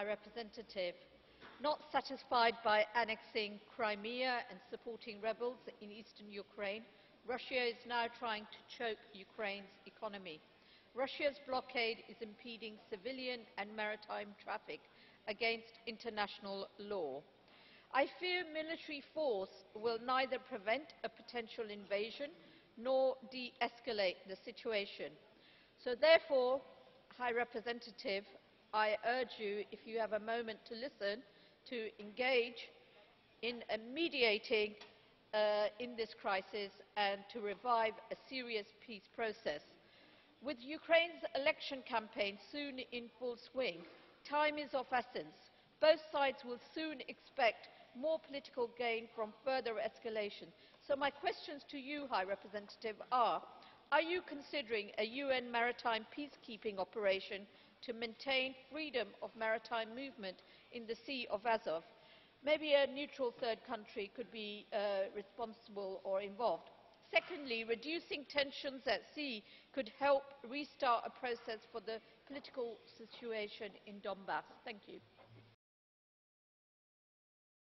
High Representative, not satisfied by annexing Crimea and supporting rebels in eastern Ukraine, Russia is now trying to choke Ukraine's economy. Russia's blockade is impeding civilian and maritime traffic against international law. I fear military force will neither prevent a potential invasion nor de-escalate the situation. So therefore, High Representative, I urge you, if you have a moment to listen, to engage in mediating uh, in this crisis and to revive a serious peace process. With Ukraine's election campaign soon in full swing, time is of essence. Both sides will soon expect more political gain from further escalation. So my questions to you, High Representative, are are you considering a UN maritime peacekeeping operation to maintain freedom of maritime movement in the Sea of Azov? Maybe a neutral third country could be uh, responsible or involved. Secondly, reducing tensions at sea could help restart a process for the political situation in Donbass. Thank you.